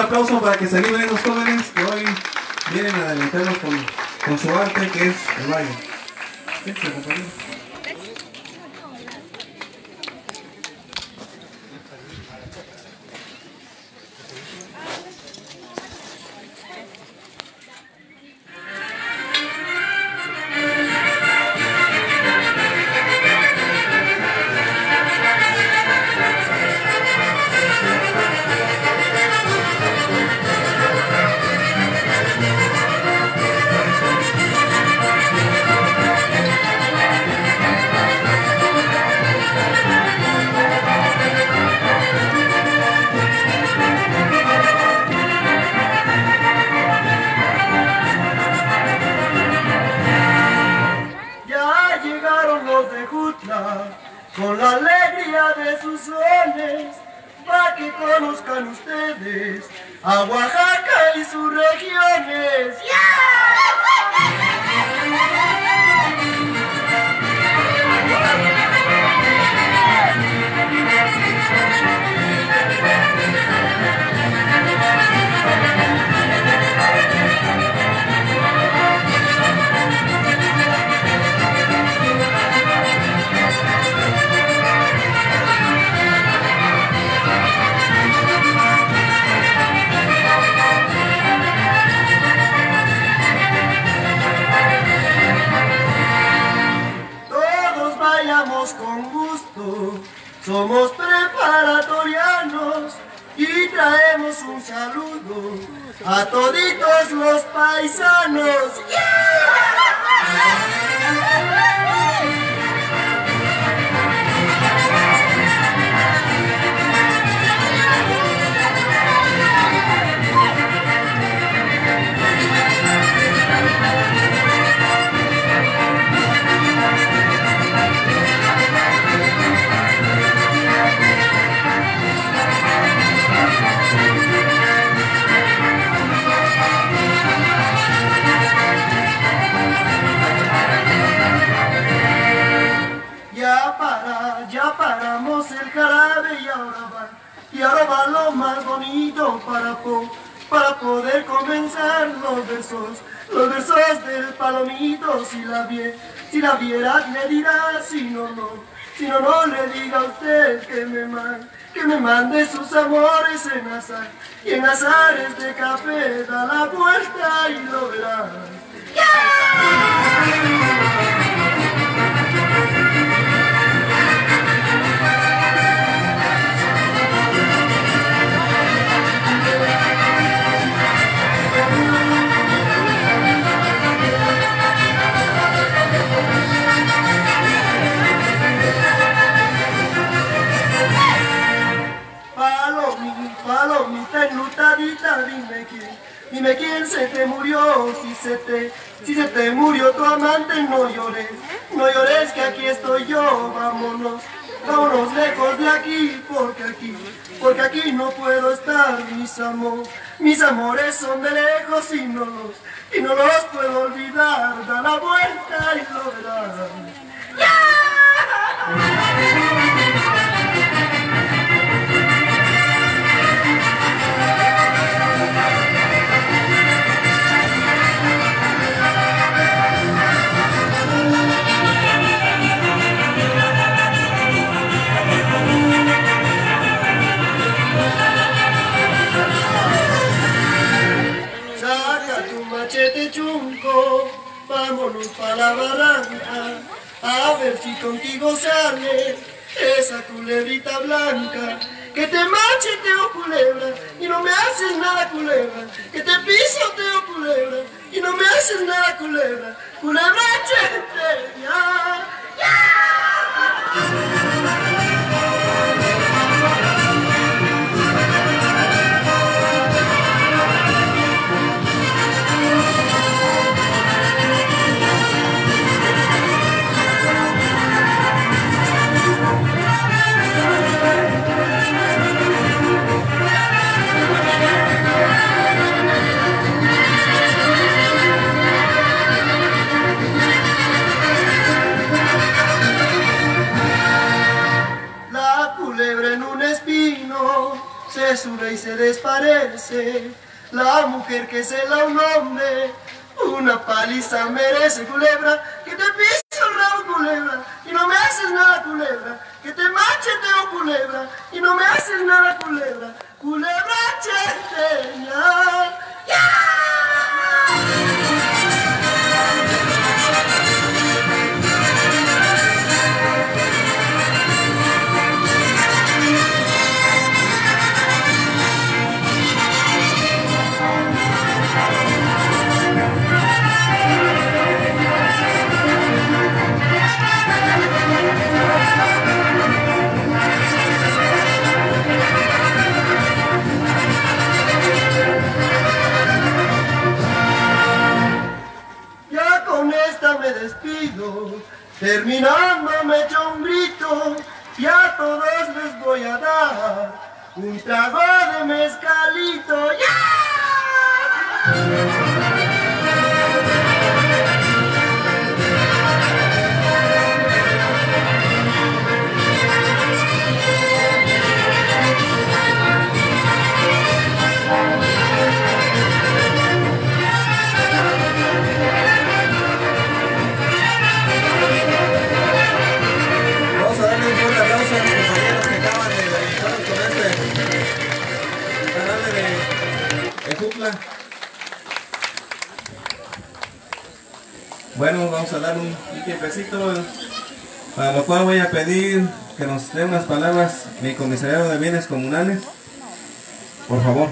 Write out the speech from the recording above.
aplauso para que se animen esos jóvenes que hoy vienen a deleitarnos con, su arte que es el baile. Con la alegría de sus sones para que conozcan ustedes a Oaxaca y sus regiones. Todos un saludo a toditos los paisanos. Ya lo más bonito para po, para poder comenzar los versos, los versos del palomito, si la vie, si la viera le dirá, si no, no, si no, no le diga a usted que me mande, que me mande sus amores en azar, y en azares de café da la vuelta y lo verá. Palomita, palomita enlutadita, dime quién, dime quién se te murió, si se te, si se te murió tu amante, no llores, no llores que aquí estoy yo, vámonos, vámonos lejos de aquí, porque aquí, porque aquí no puedo estar, mis amores, mis amores son de lejos y no los, y no los puedo olvidar, da la vuelta y lo verás. Saca tu machete chunco, vámonos para la barranca, a ver si contigo sale esa culebrita blanca. Que te macheteo culebra y no me haces nada culebra. Que te pisoteo culebra y no me haces nada culebra. Culebra chete, se y se desparece. La mujer que se la un hombre, una paliza merece culebra que te pisa. Terminando me echo un grito y a todos les voy a dar un trago de mezcalito. Bueno, vamos a dar un, un tiempecito, para lo cual voy a pedir que nos dé unas palabras mi comisariado de bienes comunales. Por favor.